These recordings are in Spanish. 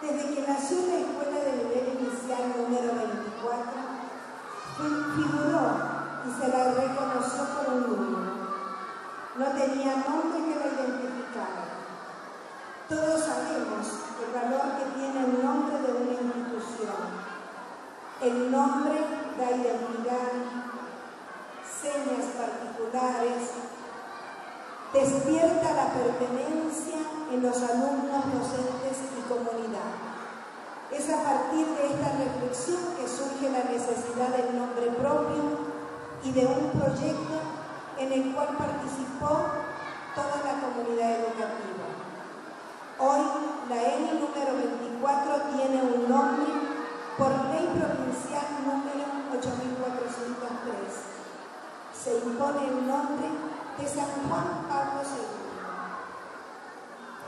Desde que nació la escuela de nivel inicial número 24, figuró y se la reconoció por un número. No tenía nombre que la identificara. Todos sabemos el valor que tiene el nombre de una institución. El nombre da identidad, señas particulares, despierta la pertenencia un proyecto en el cual participó toda la comunidad educativa. Hoy la ENI número 24 tiene un nombre por ley provincial número 8403. Se impone el nombre de San Juan Pablo II,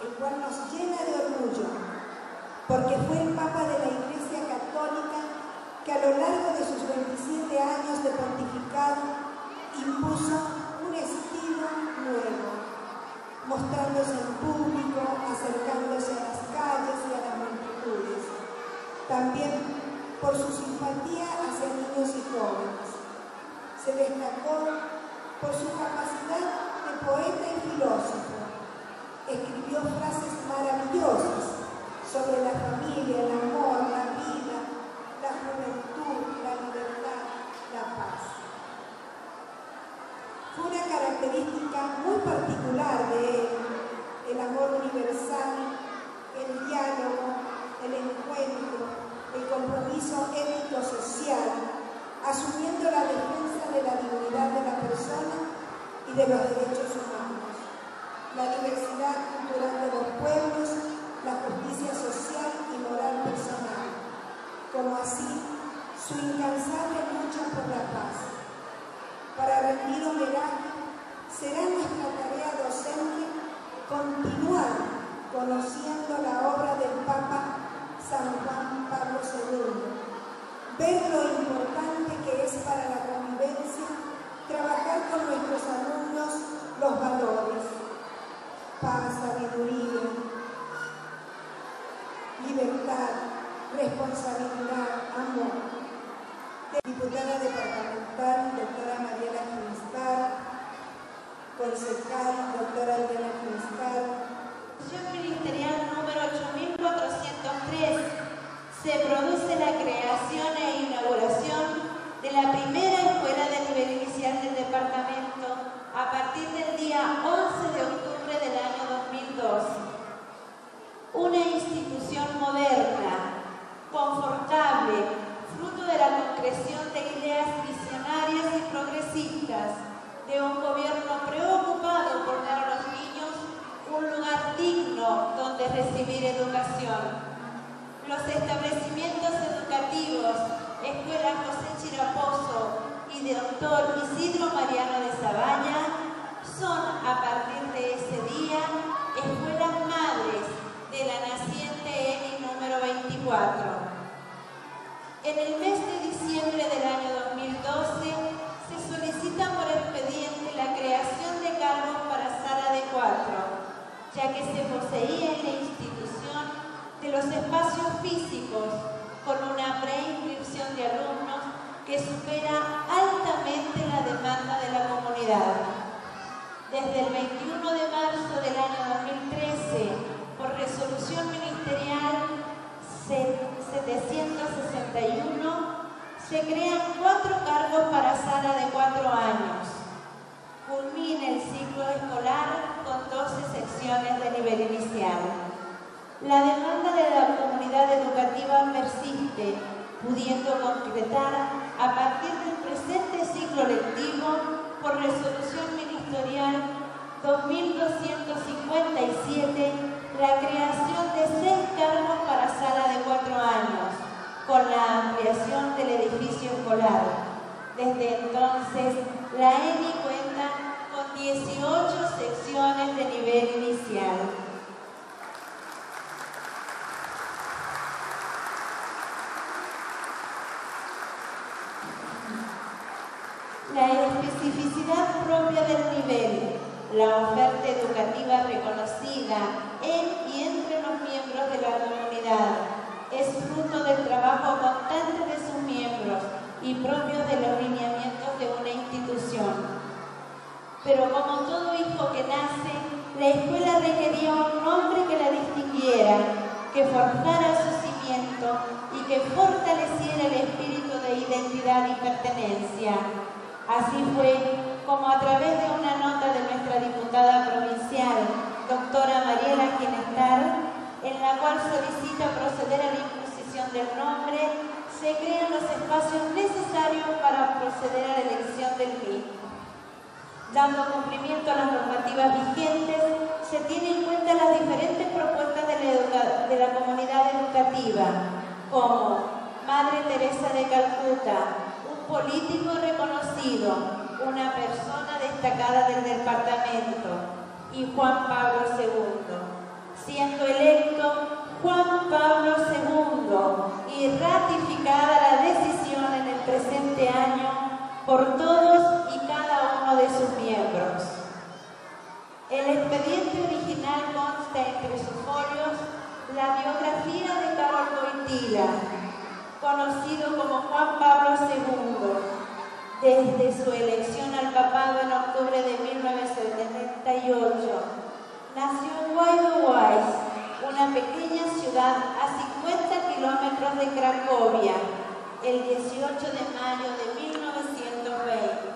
el cual nos llena de orgullo, porque fue el Papa de la Iglesia Católica que a lo largo de sus 27 años de pontificado impuso un estilo nuevo, mostrándose en público, acercándose a las calles y a las multitudes. También por su simpatía hacia niños y jóvenes. Se destacó por su capacidad de poeta y filósofo. Escribió frases maravillosas sobre la familia, el amor, la vida, la juventud, la libertad, la paz. Fue una característica muy particular de él, el amor universal, el diálogo, el encuentro, el compromiso ético-social, asumiendo la defensa de la dignidad de la persona y de los derechos humanos, la diversidad cultural de los pueblos, la justicia social y moral personal, como así su incansable lucha por la paz. Para rendir homenaje, concejal, doctora Adriana Ginstar. Ministerial número 8403 se produce la creación e inauguración de la primera escuela de nivel inicial del a partir del día 11 de octubre del año 2012. Una institución moderna, confortable, fruto de la concreción de ideas visionarias y progresistas de un gobierno preocupado por dar a los niños un lugar digno donde recibir educación los establecimientos educativos, Escuela José Chiraposo y de Doctor Isidro Mariano de Zabaña, son a partir de ese día escuelas madres de la naciente ENI número 24. En el mes de diciembre del año 2012 se solicita por expediente la creación de cargos para sala de cuatro, ya que se poseía en la institución de los espacios físicos con una de alumnos que supera altamente la demanda de la comunidad. Desde el 21 de marzo del año 2013, por resolución ministerial 761, se crean cuatro cargos para sala de cuatro años. Culmina el ciclo escolar con 12 secciones de nivel inicial. La demanda de la comunidad educativa persiste, pudiendo concretar a partir del presente ciclo lectivo por resolución ministerial 2257 la creación de seis cargos para sala de cuatro años, con la ampliación del edificio escolar. Desde entonces, la ENI cuenta con 18 secciones de nivel inicial. la especificidad propia del nivel, la oferta educativa reconocida en y entre los miembros de la comunidad, es fruto del trabajo constante de sus miembros y propio de los lineamientos de una institución. Pero como todo hijo que nace, la escuela requería un nombre que la distinguiera, que forjara su cimiento y que fortaleciera el espíritu de identidad y pertenencia. Así fue como a través de una nota de nuestra diputada provincial, doctora Mariela Ginestar, en la cual solicita proceder a la imposición del nombre, se crean los espacios necesarios para proceder a la elección del mismo. Dando cumplimiento a las normativas vigentes, se tiene en cuenta las diferentes propuestas de la, comunidad educativa, como Madre Teresa de Calcuta, político reconocido, una persona destacada del departamento, y Juan Pablo II siendo electo Juan Pablo II y ratificada la decisión en el presente año por todos y cada uno de sus miembros. El expediente original consta entre sus folios la biografía de Carlos Boitila, conocido como Juan Pablo II, desde su elección al papado en octubre de 1978 nació en Wise, una pequeña ciudad a 50 kilómetros de Cracovia, el 18 de mayo de 1920.